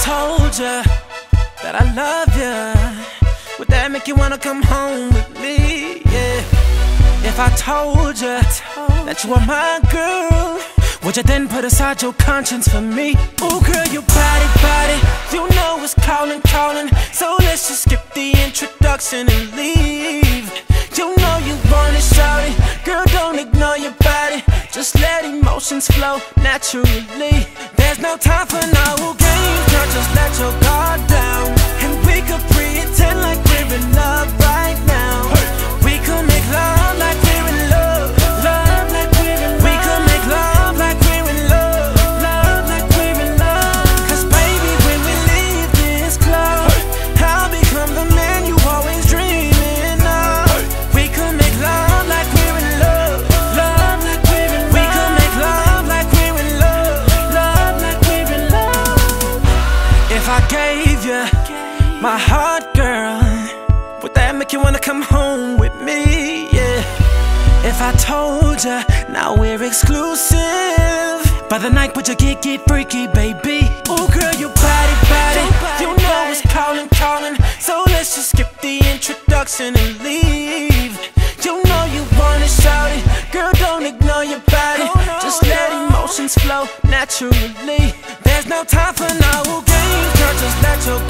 told you that I love you, would that make you wanna come home with me? Yeah. If I told you that you are my girl, would you then put aside your conscience for me? Ooh, girl, your body, body, you know it's calling, calling. So let's just skip the introduction and leave. You know you want it, shout it. Girl, don't ignore your body. Just let emotions flow naturally. There's no time for no just let your guard down. And we could pretend like we're heart, girl, would that make you wanna come home with me? Yeah. If I told you now we're exclusive, by the night would you get get freaky, baby? Ooh, girl, your body, body, you know it's calling, calling. So let's just skip the introduction and leave. You know you wanna shout it, girl, don't ignore your body. Just let emotions flow naturally. There's no time for no games, girl, just let your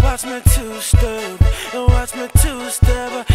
watch me two-step, watch me two-step,